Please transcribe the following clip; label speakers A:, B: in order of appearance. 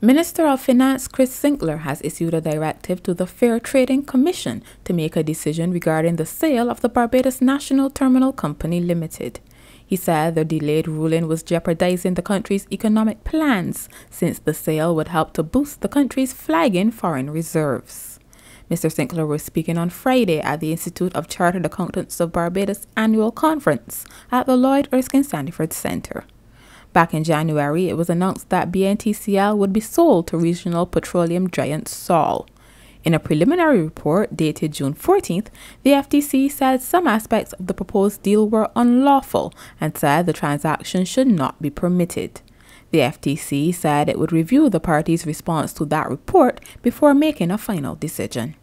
A: Minister of Finance Chris Sinckler has issued a directive to the Fair Trading Commission to make a decision regarding the sale of the Barbados National Terminal Company Limited. He said the delayed ruling was jeopardizing the country's economic plans since the sale would help to boost the country's flagging foreign reserves. Mr. Sinckler was speaking on Friday at the Institute of Chartered Accountants of Barbados annual conference at the Lloyd Erskine Sandiford Center. Back in January, it was announced that BNTCL would be sold to regional petroleum giant Sol. In a preliminary report dated June 14th, the FTC said some aspects of the proposed deal were unlawful and said the transaction should not be permitted. The FTC said it would review the parties' response to that report before making a final decision.